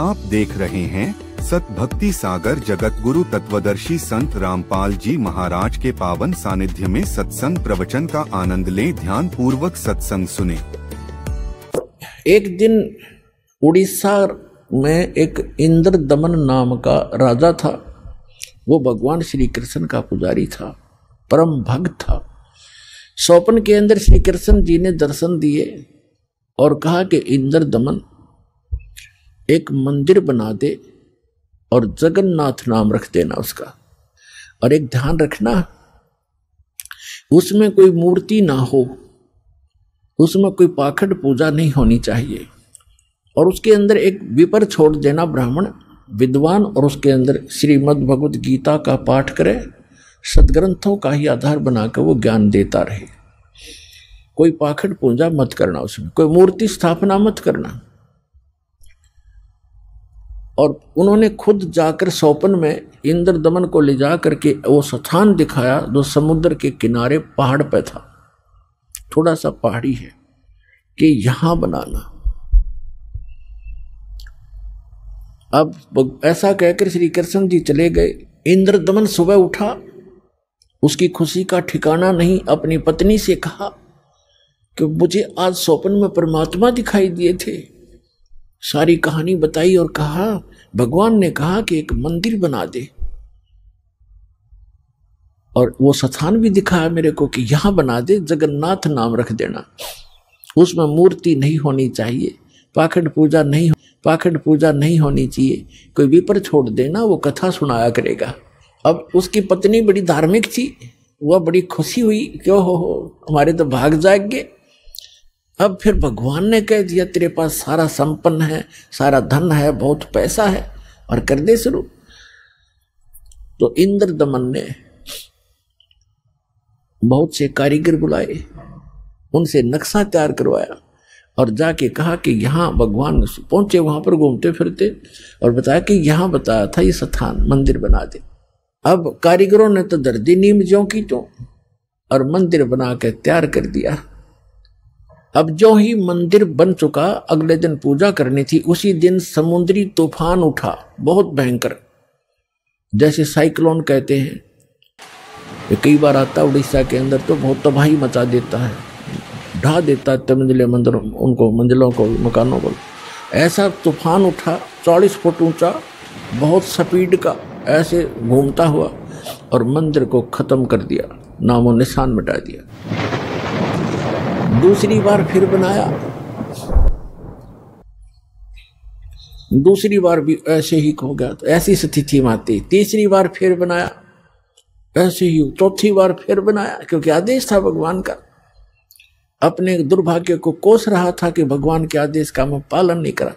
आप देख रहे हैं सत भक्ति सागर जगत गुरु तत्वदर्शी संत रामपाल जी महाराज के पावन सानिध्य में सत्संग प्रवचन का आनंद लें ध्यान पूर्वक सत्संग सुने। एक दिन उड़ीसा में एक इंद्र दमन नाम का राजा था। वो भगवान श्री कृष्ण का पुजारी था, परम भक्त था। स्वप्न के अंदर श्री कृष्ण जी ने दर्शन दिए और कहा कि इंद्र दमन एक मंदिर बना दे और जगन्नाथ नाम रख देना उसका। और एक ध्यान रखना, उसमें कोई मूर्ति ना हो, उसमें कोई पाखंड पूजा नहीं होनी चाहिए और उसके अंदर एक विपर छोड़ देना ब्राह्मण, विद्वान और उसके अंदर श्रीमद् भगवत गीता का पाठ करे, सदग्रंथों का ही आधार बनाकर वो ज्ञान देता रहे। कोई पाखंड पूजा मत करना उसमें, कोई मूर्ति स्थापना मत करना। और उन्होंने खुद जाकर सोपन में इंद्र दमन को ले जा करके वो स्थान दिखाया जो समुद्र के किनारे पहाड़ पर था। थोड़ा सा पहाड़ी है कि यहाँ बनाना। अब ऐसा कहकर श्री कृष्ण जी चले गए। इंद्र दमन सुबह उठा, उसकी खुशी का ठिकाना नहीं, अपनी पत्नी से कहा कि मुझे आज स्वप्न में परमात्मा दिखाई दिए थे। सारी कहानी बताई और कहा भगवान ने कहा कि एक मंदिर बना दे। और वो स्थान भी दिखाया मेरे को कि यहाँ बना दे जगन्नाथ नाम रख देना। उसमें मूर्ति नहीं होनी चाहिए पाखंड पूजा नहीं पाखंड पूजा नहीं होनी चाहिए। कोई विपर छोड़ देना वो कथा सुनाया करेगा। अब उसकी पत्नी बड़ी धार्मिक थी वह बड़ी खुशी हुई क्यों हो, हो हमारे तो भाग जाएँगे। अब फिर भगवान ने कह दिया, तेरे पास सारा संपन्न है, सारा धन है, बहुत पैसा है और कर दे शुरू. तो इंद्र दमन ने बहुत से कारीगर बुलाए, उनसे नक्शा तैयार करवाया और जाके कहा कि यहाँ भगवान पहुँचे, वहाँ पर घूमते फिरते और बताया कि यहाँ बताया था, ये स्थान मंदिर बना दे। अब कारीगरों ने तो दर्दी नीम ज्यो की तो और मंदिर बना के तैयार कर दिया। अब जो ही मंदिर बन चुका, अगले दिन पूजा करनी थी, उसी दिन समुद्री तूफ़ान उठा। बहुत भयंकर। जैसे साइक्लोन कहते हैं। कई बार आता उड़ीसा के अंदर तो बहुत तबाही मचा देता है। ढा देता है मंजिले मंदिर, उनको मंजिलों को, मकानों को। ऐसा तूफ़ान उठा, चालीस फुट ऊँचा, बहुत स्पीड का, ऐसे घूमता हुआ, और मंदिर को खत्म कर दिया। नामो निशान मिटा दिया। दूसरी बार फिर बनाया। दूसरी बार भी ऐसे ही हो गया तो ऐसी स्थिति में आती। तीसरी बार फिर बनाया। ऐसे ही चौथी बार फिर बनाया, क्योंकि आदेश था भगवान का। अपने दुर्भाग्य को कोस रहा था कि भगवान के आदेश का मैं पालन नहीं करा।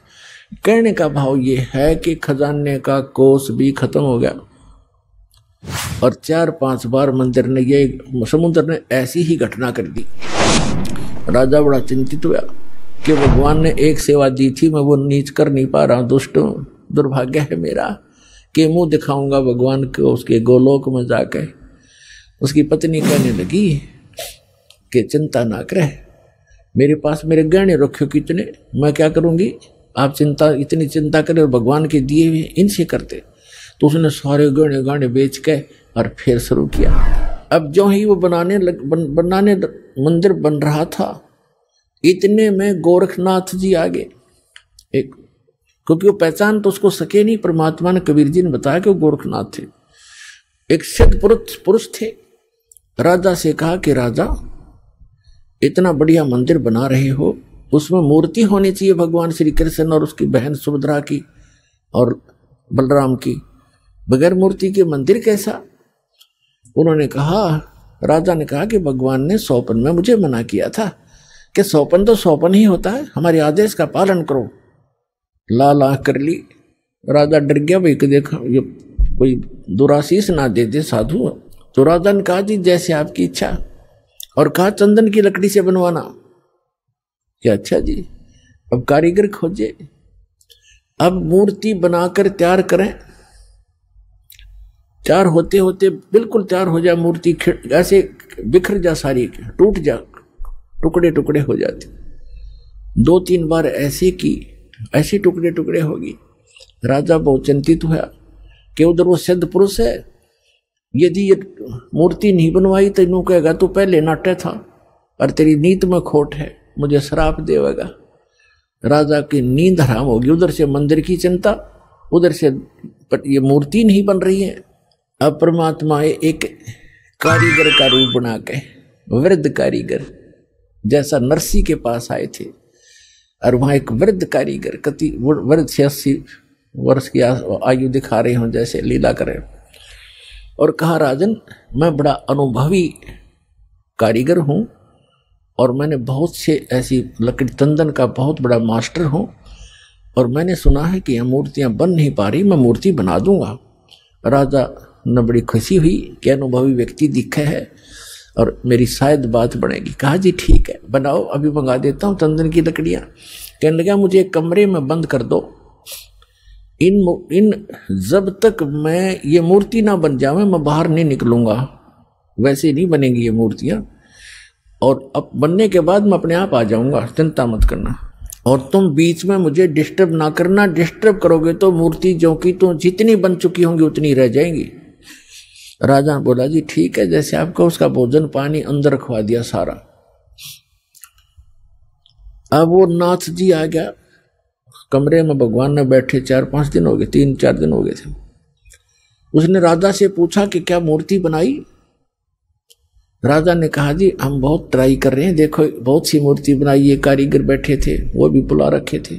कहने का भाव ये है कि खजाने का कोस भी खत्म हो गया। और चार पाँच बार मंदिर ने ये, समुद्र ने ऐसी ही घटना कर दी। राजा बड़ा चिंतित हुआ कि भगवान ने एक सेवा दी थी, मैं वो नीच कर नहीं पा रहा, दुष्ट दुर्भाग्य है मेरा कि मुँह दिखाऊँगा भगवान को, उसके गोलोक में जाकर उसकी पत्नी कहने लगी कि चिंता ना करे, मेरे पास मेरे गहने रखे कितने, मैं क्या करूँगी? आप चिंता, इतनी चिंता करें और भगवान के दिए हुए इनसे करते। तो उसने सारे गहने गाने बेच के और फिर शुरू किया। अब जो ही वो बनाने लग बन, बनाने मंदिर बन रहा था इतने में गोरखनाथ जी आगे। एक क्योंकि वो पहचान तो उसको सके नहीं परमात्मा ने कबीर जी ने बताया कि वो गोरखनाथ थे। एक सिद्ध पुरुष पुरुष थे। राजा से कहा कि राजा इतना बढ़िया मंदिर बना रहे हो उसमें मूर्ति होनी चाहिए भगवान श्री कृष्ण और उसकी बहन सुभद्रा की और बलराम की। बगैर मूर्ति के मंदिर कैसा? उन्होंने कहा, राजा ने कहा कि भगवान ने सौपन में मुझे मना किया था कि सौपन तो सौपन ही होता है, हमारे आदेश का पालन करो। ला ला कर ली। राजा डर गया, भाई, कि देखो, ये कोई दुराशीष ना दे दे साधु। तो राजा ने कहा, जी, जैसे आपकी इच्छा। और कहा, चंदन की लकड़ी से बनवाना। क्या अच्छा जी, अब कारीगर खोजे। अब मूर्ति बनाकर तैयार करें। तैयार होते होते बिल्कुल तैयार हो जाए, मूर्ति ऐसे बिखर जा सारी, टूट जा टुकड़े टुकड़े हो जाते। दो तीन बार ऐसे की, ऐसे टुकड़े टुकड़े होगी राजा बहुत चिंतित हुआ कि उधर वो सिद्ध पुरुष है। यदि ये मूर्ति नहीं बनवाई तो इनू कहेगा, तू पहले नाट्य था और तेरी नीत में खोट है, मुझे श्राप देवेगा। राजा की नींद हराम होगी। उधर से मंदिर की चिंता, उधर से ये मूर्ति नहीं बन रही है। अब परमात्मा एक कारीगर का रूप बना के वृद्ध कारीगर, जैसा नरसी के पास आए थे, और वहाँ एक वृद्ध कारीगर, कति वृद्ध से अस्सी वर्ष की आयु दिखा रहे हो, जैसे लीला करें और कहा, राजन, मैं बड़ा अनुभवी कारीगर हूँ, और मैंने बहुत से ऐसी लकड़ी तंदन का बहुत बड़ा मास्टर हूँ, और मैंने सुना है कि यह मूर्तियाँ बन नहीं पा रही, मैं मूर्ति बना दूँगा। राजा ने बड़ी खुशी हुई कि अनुभवी व्यक्ति दिखे है और मेरी शायद बात बनेगी। कहा, जी, ठीक है, बनाओ, अभी मंगा देता हूँ तंदन की लकड़ियाँ। कहने लगा, मुझे एक कमरे में बंद कर दो। इन इन, जब तक मैं ये मूर्ति ना बन जावे मैं बाहर नहीं निकलूँगा। वैसे नहीं बनेंगी ये मूर्तियाँ। और अब बनने के बाद मैं अपने आप आ जाऊँगा, चिंता मत करना। और तुम बीच में मुझे डिस्टर्ब ना करना। डिस्टर्ब करोगे तो मूर्ति जो कि तुम जितनी बन चुकी होंगी उतनी रह जाएँगी। राजा बोला, जी, ठीक है, जैसे आपको उसका भोजन पानी अंदर रखवा दिया सारा। अब वो नाथ जी आ गया। कमरे में भगवान ने बैठे, चार पाँच दिन हो गए, तीन चार दिन हो गए थे। उसने राजा से पूछा कि क्या मूर्ति बनाई? राजा ने कहा, जी, हम बहुत ट्राई कर रहे हैं, देखो, बहुत सी मूर्ति बनाई, ये कारीगर बैठे थे, वो भी बुला रखे थे।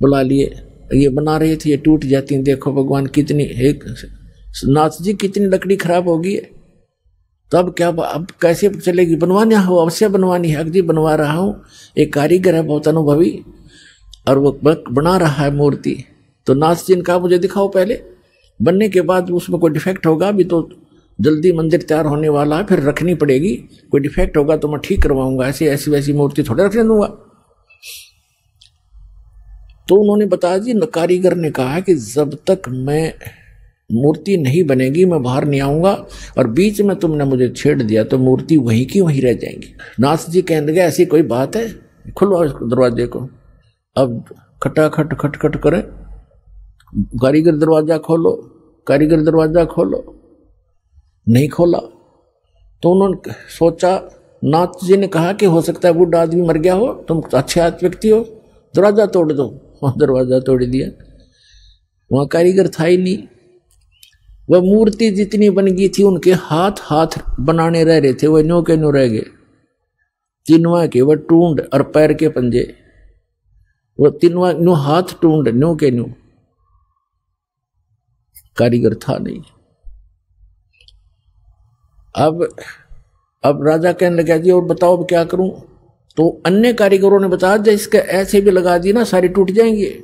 बुला लिए, ये बना रहे थे, ये टूट जाती देखो, भगवान कितनी, एक नाथ जी, कितनी लकड़ी खराब होगी? तब क्या अब कैसे चलेगी? बनवानी हो, अवश्य बनवानी है। अगदी बनवा रहा हूँ। एक कारीगर है, बहुत अनुभवी, और वो बना रहा है मूर्ति। तो नाथ जी ने कहा, मुझे दिखाओ पहले। बनने के बाद उसमें कोई डिफेक्ट होगा? अभी तो जल्दी मंदिर तैयार होने वाला है, फिर रखनी पड़ेगी। कोई डिफेक्ट होगा तो मैं ठीक करवाऊँगा। ऐसी ऐसी वैसी मूर्ति थोड़े रखने दूँगा। तो उन्होंने बताया जी कारीगर ने कहा कि जब तक मैं मूर्ति नहीं बनेगी, मैं बाहर नहीं आऊँगा। और बीच में तुमने मुझे छेड़ दिया तो मूर्ति वहीं की वहीं रह जाएँगी। नाथ जी कहने लगे, ऐसी कोई बात है? खुलवाओ दरवाजे को। अब खटाखट, खटखट करे। कारीगर दरवाज़ा खोलो। कारीगर दरवाज़ा खोलो। नहीं खोला। तो उन्होंने सोचा, नाथ जी ने कहा कि हो सकता है बुढ़ा आदमी मर गया हो, तुम अच्छे व्यक्ति हो। दरवाज़ा तोड़ दो। वहाँ दरवाज़ा तोड़ दिया। वहाँ कारीगर था ही नहीं। वह मूर्ति जितनी बन गई थी, उनके हाथ हाथ बनाने रह रहे थे, वह न्यो के न्यो रह गए। तीनवा के वह टूंड और पैर के पंजे। वह तीनवा न्यू हाथ टूंड, न्यो के न्यो। कारीगर था नहीं। अब अब राजा कहने लगा, जी, और बताओ अब क्या करूँ? तो अन्य कारीगरों ने बताया इसके ऐसे भी लगा दी ना, सारी टूट जाएँगे।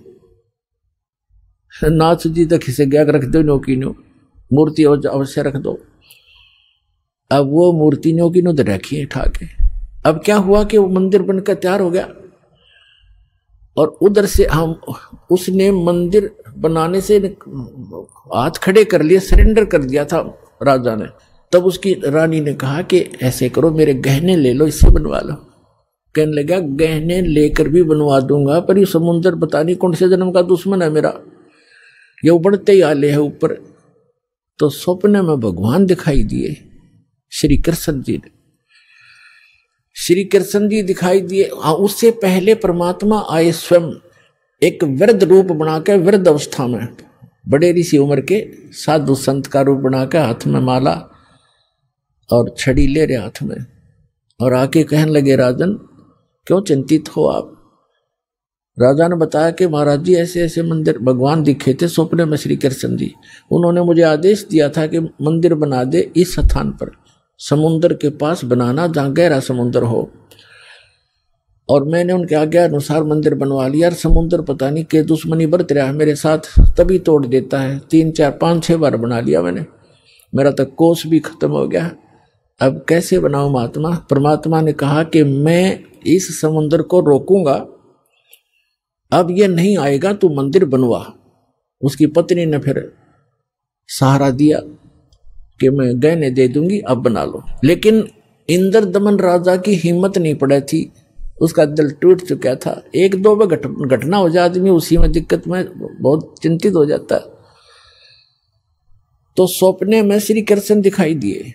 नाथ जी तक इसे गया रख दो नो की नो मूर्ति अवश्य रख दो। अब वो मूर्ति नो की नो तो रखी है के अब क्या हुआ कि वो मंदिर बनकर तैयार हो गया? और उधर से हम, उसने मंदिर बनाने से हाथ खड़े कर लिए, सरेंडर कर दिया था राजा ने। तब उसकी रानी ने कहा कि ऐसे करो, मेरे गहने ले लो, इससे बनवा लो। कहने लगा, गहने लेकर भी बनवा दूँगा, पर ये समुन्द्र पता नहीं कौन से जन्म का दुश्मन है मेरा। ये उबड़ते ही आले है ऊपर। तो स्वप्न में भगवान दिखाई दिए श्री कृष्ण जी ने। श्री कृष्ण जी दिखाई दिए। उससे पहले परमात्मा आए स्वयं, एक वृद्ध रूप बनाकर, वृद्ध अवस्था में। बड़े ऋषि उम्र के साधु संत का रूप बनाकर हाथ में माला और छड़ी ले रहे हाथ में। और आके कहने लगे, राजन, क्यों चिंतित हो आप? राजा ने बताया कि महाराज जी, ऐसे ऐसे मंदिर भगवान दिखे थे स्वप्न में श्री कृष्ण जी। उन्होंने मुझे आदेश दिया था कि मंदिर बना दे इस स्थान पर। समुन्द्र के पास बनाना, जहाँ गहरा समुन्द्र हो। और मैंने उनके आज्ञा अनुसार मंदिर बनवा लिया और समुन्द्र पता नहीं के दुश्मनी बरत रहा मेरे साथ तभी तोड़ देता है। तीन, चार, पाँच छः बार बना लिया मैंने। मेरा तक कोष भी खत्म हो गया। अब कैसे बनाऊँ महात्मा? परमात्मा ने कहा कि मैं इस समुद्र को रोकूँगा। अब ये नहीं आएगा तू मंदिर बनवा। उसकी पत्नी ने फिर सहारा दिया कि मैं गहने दे दूँगी, अब बना लो। लेकिन इंद्र दमन राजा की हिम्मत नहीं पड़े थी। उसका दिल टूट चुका था। एक दो में घटना हो जाए आदमी, उसी में दिक्कत में बहुत चिंतित हो जाता। है तो सपने में श्री कृष्ण दिखाई दिए।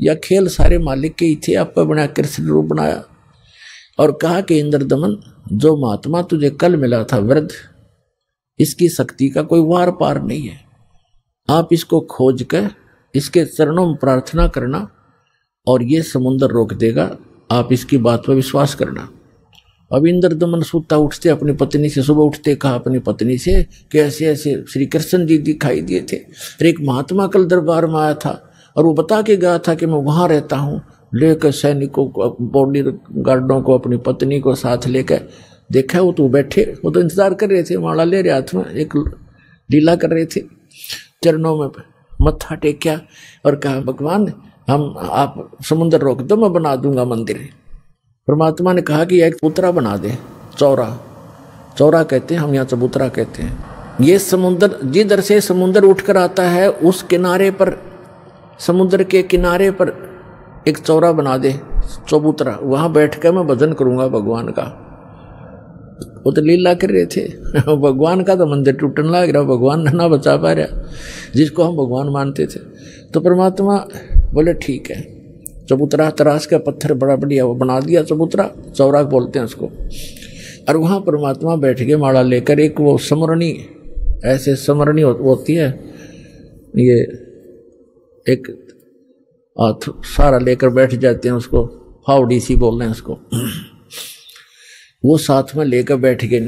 या खेल सारे मालिक के ही थे। आप बना कृष्ण रूप बनाया। और कहा कि इंद्र दमन जो महात्मा तुझे कल मिला था वृद्ध, इसकी शक्ति का कोई वार पार नहीं है। आप इसको खोज कर इसके चरणों में प्रार्थना करना और ये समुन्द्र रोक देगा। आप इसकी बात पर विश्वास करना। अब इंद्र दमन सूता उठते, अपनी पत्नी से सुबह उठते, कहा अपनी पत्नी से कि ऐसे ऐसे श्री कृष्ण जी दिखाई दिए थे। फिर एक महात्मा कल दरबार में आया था और वो बता के गया था कि मैं वहाँ रहता हूँ। लेकर सैनिकों को, बॉडी गार्डों को, अपनी पत्नी को साथ लेकर। देखा वो तो बैठे, वो तो इंतज़ार कर रहे थे, माला ले रहे हाथ में, एक लीला कर रहे थे, चरणों में मत्था टेक्या और कहा, भगवान, हम, आप समुद्र रोक दो मैं बना दूँगा मंदिर। परमात्मा ने कहा कि एक पुतरा बना दे, चौरा। चौरा कहते हैं, हम यहाँ चबूतरा कहते हैं। ये समुद्र, जिधर से समुद्र उठकर आता है, उस किनारे पर, समुद्र के किनारे पर एक चौरा बना दे, चबूतरा। वहाँ बैठ कर मैं भजन करूँगा भगवान का। वो तो लीला कर रहे थे। भगवान का तो मंदिर टूटने लग रहा, भगवान ना बचा पा रहा, जिसको हम भगवान मानते थे। तो परमात्मा बोले, ठीक है। चबूतरा तराश का पत्थर बड़ा बढ़िया वो बना दिया चबूतरा चौराक बोलते हैं उसको। और वहाँ परमात्मा बैठ के माला लेकर एक वो समरणी ऐसे समरणी होती है, ये एक हाथ सारा लेकर बैठ जाते हैं उसको, फावड़ी सी बोल रहे हैं उसको। वो साथ में लेकर बैठ गए।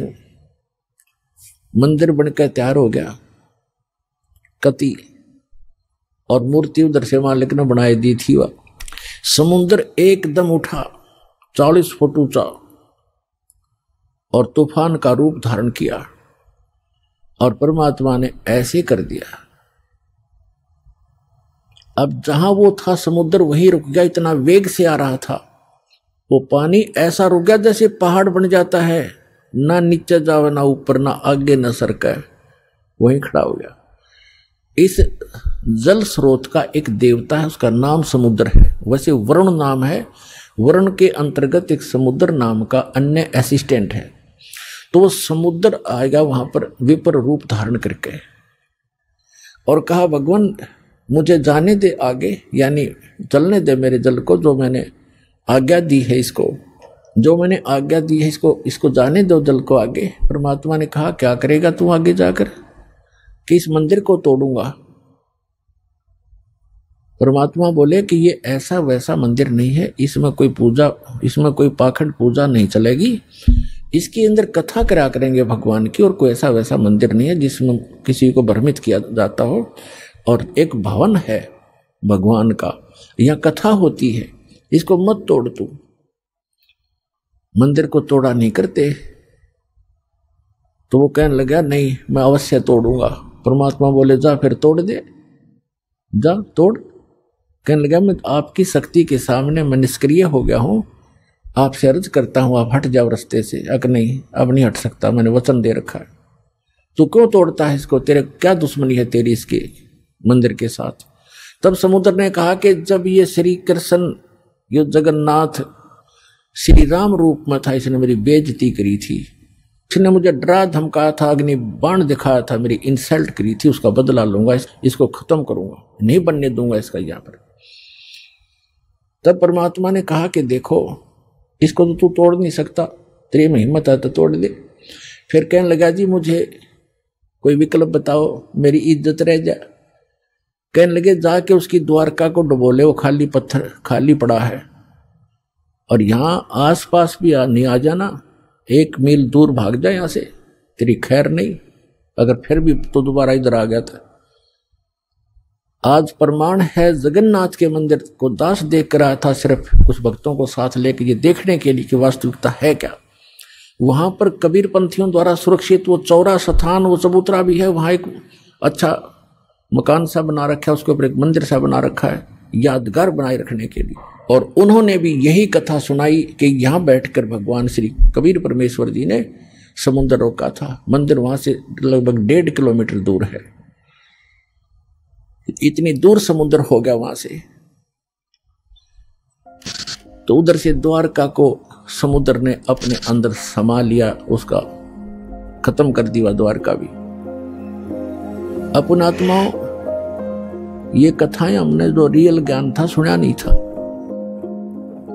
मंदिर बनकर तैयार हो गया। कति और मूर्ति उधर से मालिक ने बनाई दी थी वह। समुद्र एकदम उठा, चालीस फुट ऊँचा, और तूफ़ान का रूप धारण किया, और परमात्मा ने ऐसे कर दिया। अब जहाँ वो था, समुद्र वहीं रुक गया, इतना वेग से आ रहा था। वो पानी ऐसा रुक गया जैसे पहाड़ बन जाता है। ना नीचे जावे ना ऊपर, ना आगे न सरका वहीं खड़ा हो गया। इस जल स्रोत का एक देवता है, उसका नाम समुद्र है। वैसे वरुण नाम है। वरुण के अंतर्गत एक समुद्र नाम का अन्य असिस्टेंट है। तो वो समुद्र आएगा, वहाँ पर विपर रूप धारण करके। और कहा, भगवान मुझे जाने दे आगे, यानी चलने दे मेरे जल को जो मैंने आज्ञा दी है इसको। जो मैंने आज्ञा दी है इसको इसको जाने दो दल को आगे। परमात्मा ने कहा, क्या करेगा तू आगे जाकर? कि इस मंदिर को तोड़ूँगा? परमात्मा बोले कि ये ऐसा वैसा मंदिर नहीं है, इसमें कोई पूजा, इसमें कोई पाखंड पूजा नहीं चलेगी। इसके अंदर कथा करा करेंगे भगवान की, और कोई ऐसा वैसा मंदिर नहीं है जिसमें किसी को भ्रमित किया जाता हो। और एक भवन है भगवान का। यह कथा होती है, इसको मत तोड़ तू। मंदिर को तोड़ा नहीं करते। तो वो कहने लगा, नहीं, मैं अवश्य तोड़ूँगा। परमात्मा बोले, जा फिर तोड़ दे। जा, तोड़। कहने लगा, मैं आपकी शक्ति के सामने मैं निष्क्रिय हो गया हूँ। आपसे अर्ज़ करता हूँ, आप हट जाओ रस्ते से। अक नहीं, अब नहीं हट सकता, मैंने वचन दे रखा है। तू क्यों तोड़ता है इसको? तेरे, क्या दुश्मनी है तेरी इसके? मंदिर के साथ। तब समुद्र ने कहा कि जब ये श्री कृष्ण ये जगन्नाथ श्री राम रूप में था इसने मेरी बेजती करी थी। इसने मुझे डरा धमकाया था अग्नि बाण दिखाया था मेरी इंसल्ट करी थी उसका बदला लूँगा इस, इसको खत्म करूँगा नहीं बनने दूँगा इसका यहाँ पर। तब परमात्मा ने कहा कि देखो इसको तो तू तोड़ नहीं सकता तेरी में हिम्मत है तो तोड़ दे। फिर कहने लगा जी मुझे कोई विकल्प बताओ मेरी इज़्ज़त रह जाए। कहने लगे जाके उसकी द्वारका को डुबोले वो खाली पत्थर खाली पड़ा है। और यहाँ आसपास भी आ, नहीं आ जाना एक मील दूर भाग जाए यहाँ से तेरी खैर नहीं अगर फिर भी तो दोबारा इधर आ गया था। आज प्रमाण है जगन्नाथ के मंदिर को दास देख कर आया था सिर्फ़ कुछ भक्तों को साथ लेकर ये देखने के लिए कि वास्तविकता है क्या। वहाँ पर कबीर पंथियों द्वारा सुरक्षित वो चौरा स्थान वो चबूतरा भी है वहाँ एक अच्छा मकान सा बना रखा है, उसके ऊपर एक मंदिर सा बना रखा है, यादगार बनाए रखने के लिए। और उन्होंने भी यही कथा सुनाई कि यहाँ बैठकर भगवान श्री कबीर परमेश्वर जी ने समुद्र रोका था। मंदिर वहाँ से लगभग डेढ़ किलोमीटर दूर है। इतनी दूर समुद्र हो गया वहाँ से। तो उधर से द्वारका को समुद्र ने अपने अंदर समा लिया, उसका खत्म कर दिया द्वारका भी। अपन आत्माओं ये कथाएँ हमने जो रियल ज्ञान था, सुना नहीं था।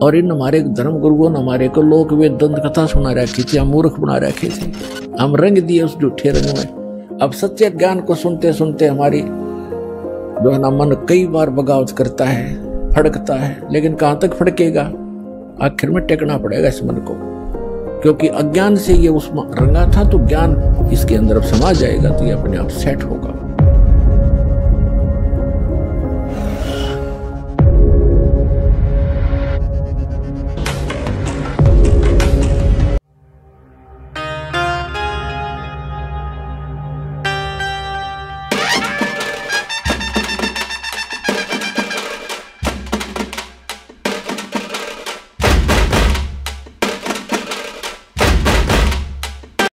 और इन हमारे धर्म गुरुओं ने हमारे को लोक वे दंत कथा सुना रखी थी, हम मूर्ख बना रखे थे। हम रंग दिए उस झूठे रंग में। अब सच्चे ज्ञान को सुनते सुनते हमारी जो है ना, मन कई बार बगावत करता है, फड़कता है, लेकिन कहाँ तक फड़केगा? आखिर में टेकना पड़ेगा इस मन को। क्योंकि अज्ञान से ये उस रंगा था तो ज्ञान इसके अंदर अब समा जाएगा तो ये अपने आप सेट होगा।